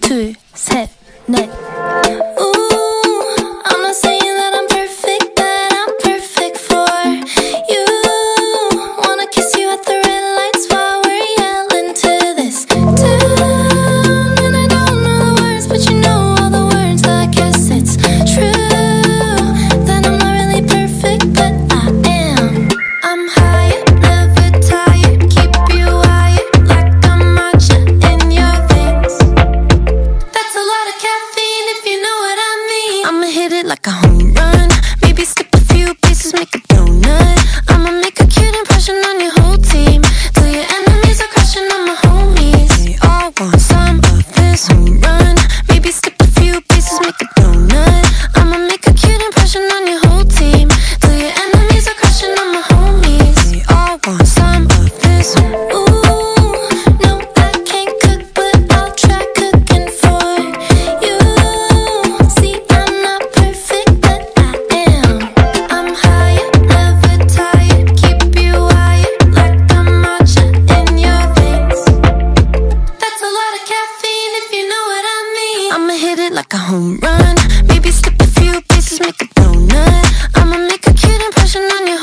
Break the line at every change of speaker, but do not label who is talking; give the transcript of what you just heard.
둘, 셋, 넷.
sunrise run. Maybe slip a few pieces, make a donut. I'ma make a cute impression on your